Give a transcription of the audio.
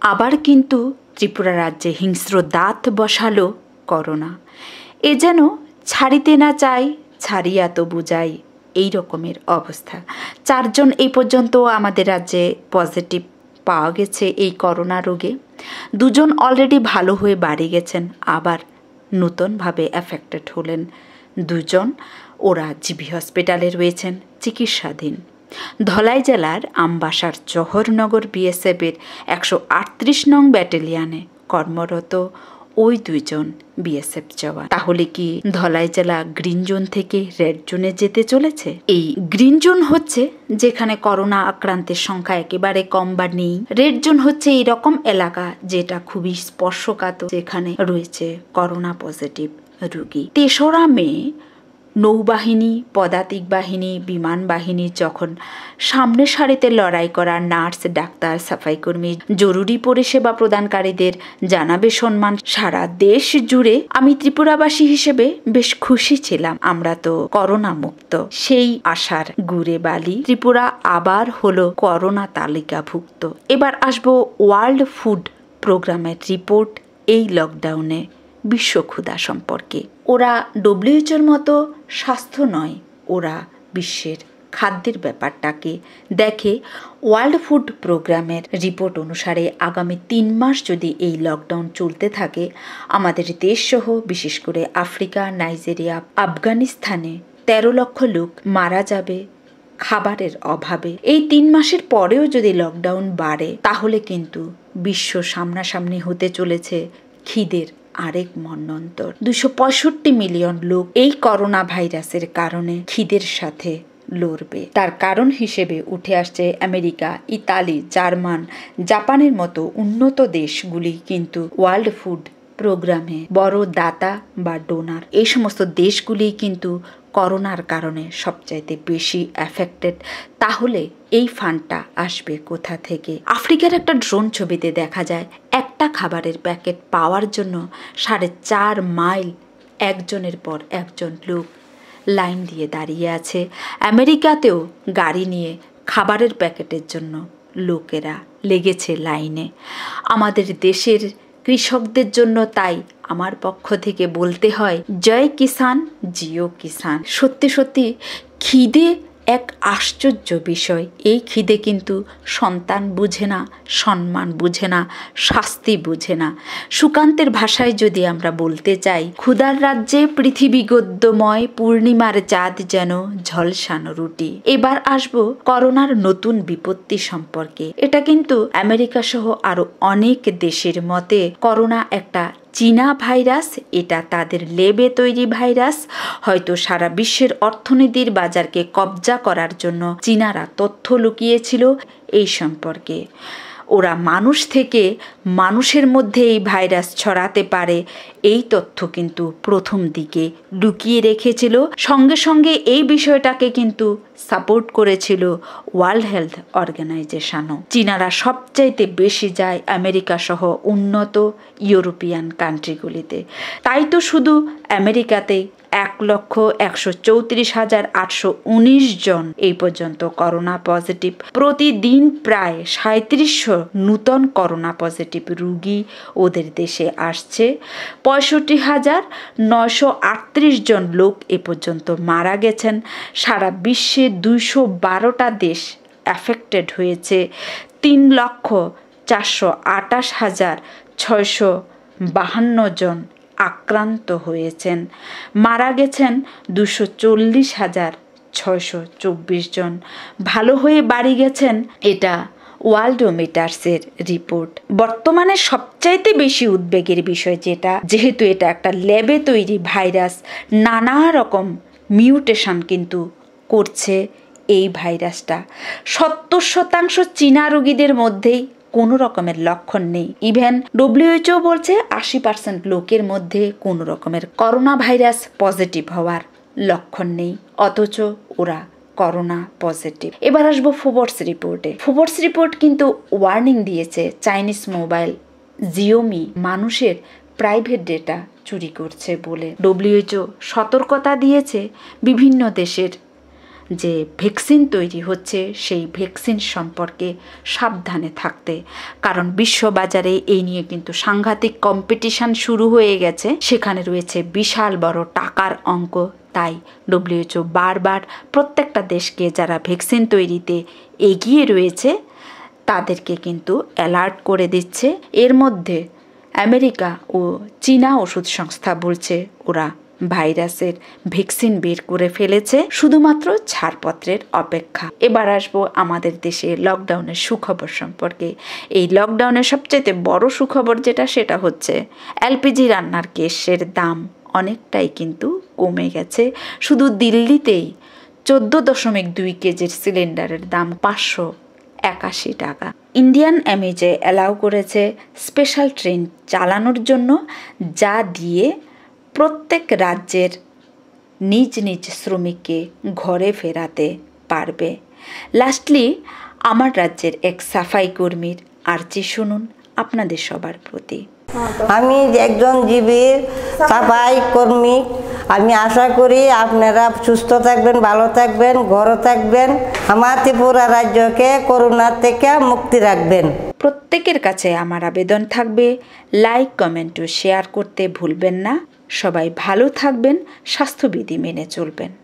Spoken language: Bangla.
আবার কিন্তু ত্রিপুরা রাজ্যে হিংস্র দাঁত বসালো করোনা। এ যেন ছাড়িতে না চাই ছাড়িয়া তো বুঝাই এই রকমের অবস্থা। চারজন এই পর্যন্ত আমাদের রাজ্যে পজিটিভ পাওয়া গেছে এই করোনা রোগে। দুজন অলরেডি ভালো হয়ে বাড়ি গেছেন, আবার নতুনভাবে অ্যাফেক্টেড হলেন দুজন। ওরা জিবি হসপিটালে রয়েছেন, চিকিৎসাধীন। ধলাই জেলার আমবাসার জহরনগর বিএসএফের একশো আটত্রিশ নং ব্যাটালিয়ানে কর্মরত ওই দুইজন বিএসএফ জওয়ান। তাহলে কি ধলাই জেলা গ্রিন জোন থেকে রেড জোনে যেতে চলেছে? এই গ্রিন জোন হচ্ছে যেখানে করোনা আক্রান্তের সংখ্যা একেবারে কম বা নেই। রেড জোন হচ্ছে এরকম এলাকা যেটা খুবই স্পর্শকাতর, যেখানে রয়েছে করোনা পজিটিভ রুগী। তেসরা মে নৌবাহিনী, পদাতিক বাহিনী, বিমান বাহিনী যখন সামনে সারিতে লড়াই করা নার্স, ডাক্তার, সাফাইকর্মী, জরুরি পরিষেবা প্রদানকারীদের জানাবে সম্মান। সারা দেশ জুড়ে আমি ত্রিপুরাবাসী হিসেবে বেশ খুশি ছিলাম। আমরা তো করোনা মুক্ত সেই আশার গুড়ে বালি ত্রিপুরা আবার হলো করোনা তালিকাভুক্ত। এবার আসব ওয়ার্ল্ড ফুড প্রোগ্রামের রিপোর্ট এই লকডাউনে। বিশ্ব ক্ষুধা সম্পর্কে। ওরা ডব্লিউএইচওর মতো স্বাস্থ্য নয়, ওরা বিশ্বের খাদ্যের ব্যাপারটাকে দেখে। ওয়ার্ল্ড ফুড প্রোগ্রামের রিপোর্ট অনুসারে আগামী তিন মাস যদি এই লকডাউন চলতে থাকে, আমাদের দেশসহ, বিশেষ করে আফ্রিকা, নাইজেরিয়া, আফগানিস্তানে তেরো লক্ষ লোক মারা যাবে খাবারের অভাবে। এই তিন মাসের পরেও যদি লকডাউন বাড়ে, তাহলে কিন্তু বিশ্ব সামনাসামনি হতে চলেছে খিদের আরেক মন্নন্তর। দুশো পঁয়ষট্টি মিলিয়ন লোক এই করোনা ভাইরাসের কারণে খিদের সাথে লড়বে। তার কারণ হিসেবে উঠে আসছে আমেরিকা, ইতালি, জার্মান, জাপানের মতো উন্নত দেশগুলি কিন্তু ওয়ার্ল্ড ফুড প্রোগ্রামে বড় দাতা বা ডোনার। এই সমস্ত দেশগুলি কিন্তু করোনার কারণে সবচাইতে বেশি অ্যাফেক্টেড তাহলে এই ফান্ডটা আসবে কোথা থেকে? আফ্রিকার একটা ড্রোন ছবিতে দেখা যায়, একটা খাবারের প্যাকেট পাওয়ার জন্য সাড়ে চার মাইল একজনের পর একজন লোক লাইন দিয়ে দাঁড়িয়ে আছে। আমেরিকাতেও গাড়ি নিয়ে খাবারের প্যাকেটের জন্য লোকেরা লেগেছে লাইনে। আমাদের দেশের কৃষকদের জন্য তাই আমার পক্ষ থেকে বলতে হয়, জয় কিষান জিও কিষান সত্যি সত্যি খিদে এক আশ্চর্য বিষয়। এই খিদে কিন্তু সন্তান বুঝে না, সম্মান বুঝে না, শাস্তি বুঝে না। সুকান্তের ভাষায় যদি আমরা বলতে চাই ক্ষুদার রাজ্যে পৃথিবী গদ্যময়, পূর্ণিমার চাঁদ যেন ঝলসানো রুটি। এবার আসব করোনার নতুন বিপত্তি সম্পর্কে। এটা কিন্তু আমেরিকা সহ আরও অনেক দেশের মতে করোনা একটা চীনা ভাইরাস, এটা তাদের লেবে তৈরি ভাইরাস। হয়তো সারা বিশ্বের অর্থনীতির বাজারকে কবজা করার জন্য চীনারা তথ্য লুকিয়েছিল এই সম্পর্কে। ওরা মানুষ থেকে মানুষের মধ্যে এই ভাইরাস ছড়াতে পারে এই তথ্য কিন্তু প্রথম দিকে লুকিয়ে রেখেছিল। সঙ্গে সঙ্গে এই বিষয়টাকে কিন্তু সাপোর্ট করেছিল ওয়ার্ল্ড হেলথ অর্গানাইজেশনও। চীনারা সবচাইতে বেশি যায় আমেরিকা সহ উন্নত ইউরোপিয়ান কান্ট্রিগুলিতে। তাই তো শুধু আমেরিকাতে এক লক্ষ একশো চৌত্রিশ হাজার আটশো উনিশ জন এই পর্যন্ত করোনা পজিটিভ। প্রতিদিন প্রায় সাঁত্রিশশো নূতন করোনা পজিটিভ রুগী ওদের দেশে আসছে। পঁয়ষট্টি হাজার নশো আটত্রিশ জন লোক এ পর্যন্ত মারা গেছেন। সারা বিশ্বে দুইশো বারোটা দেশ অ্যাফেক্টেড হয়েছে। তিন লক্ষ চারশো আটাশ হাজার ছয়শো বাহান্ন জন আক্রান্ত হয়েছেন। মারা গেছেন দুশো চল্লিশ হাজার ছয়শো চব্বিশ জন। ভালো হয়ে বাড়ি গেছেন এটা ওয়ার্ল্ডোমিটার্সের রিপোর্ট। বর্তমানে সবচাইতে বেশি উদ্বেগের বিষয় যেটা, যেহেতু এটা একটা ল্যাবে তৈরি ভাইরাস, নানা রকম মিউটেশন কিন্তু করছে এই ভাইরাসটা। সত্তর শতাংশ চীনা রোগীদের মধ্যেই কোনো রকমের লক্ষণ নেই। ইভেন ডব্লিউএইচও বলছে আশি পার্সেন্ট লোকের মধ্যে কোনো রকমের করোনা ভাইরাস পজিটিভ হওয়ার লক্ষণ নেই। অথচ ওরা করোনা পজিটিভ। এবার আসব ফোবর্স রিপোর্টে। ফোবর্স রিপোর্ট কিন্তু ওয়ার্নিং দিয়েছে চাইনিজ মোবাইল জিওমি মানুষের প্রাইভেট ডেটা চুরি করছে বলে। ডব্লিউএইচও সতর্কতা দিয়েছে বিভিন্ন দেশের যে ভ্যাকসিন তৈরি হচ্ছে, সেই ভ্যাকসিন সম্পর্কে সাবধানে থাকতে। কারণ বিশ্ববাজারে এই নিয়ে কিন্তু সাংঘাতিক কম্পিটিশান শুরু হয়ে গেছে। সেখানে রয়েছে বিশাল বড় টাকার অঙ্ক। তাই ডব্লিউএচও বারবার প্রত্যেকটা দেশকে যারা ভ্যাকসিন তৈরিতে এগিয়ে রয়েছে, তাদেরকে কিন্তু অ্যালার্ট করে দিচ্ছে। এর মধ্যে আমেরিকা ও চীনা ওষুধ সংস্থা বলছে ওরা ভাইরাসের ভ্যাকসিন বের করে ফেলেছে শুধুমাত্র ছাড়পত্রের অপেক্ষা। এবার আসব আমাদের দেশে লকডাউনের সুখবর সম্পর্কে। এই লকডাউনের সবচেয়ে বড় সুখবর যেটা, সেটা হচ্ছে এলপিজি রান্নার গ্যাসের দাম অনেকটাই কিন্তু কমে গেছে। শুধু দিল্লিতেই চোদ্দ দশমিক দুই কেজির সিলিন্ডারের দাম পাঁচশো একাশি টাকা। ইন্ডিয়ান অ্যামেজে অ্যালাউ করেছে স্পেশাল ট্রেন চালানোর জন্য, যা দিয়ে প্রত্যেক রাজ্যের নিজ নিজ শ্রমিককে ঘরে ফেরাতে পারবে। লাস্টলি আমার রাজ্যের এক সাফাই কর্মীর আর্জি শুনুন আপনাদের সবার প্রতি। আমি একজন জীবীর সাফাই কর্মী। আমি আশা করি আপনারা সুস্থ থাকবেন ভালো থাকবেন ঘরে থাকবেন। আমার ত্রিপুরা রাজ্যকে করোনা থেকে মুক্তি রাখবেন। প্রত্যেকের কাছে আমার আবেদন থাকবে। লাইক কমেন্ট ও শেয়ার করতে ভুলবেন না। সবাই ভালো থাকবেন স্বাস্থ্যবিধি মেনে চলবেন।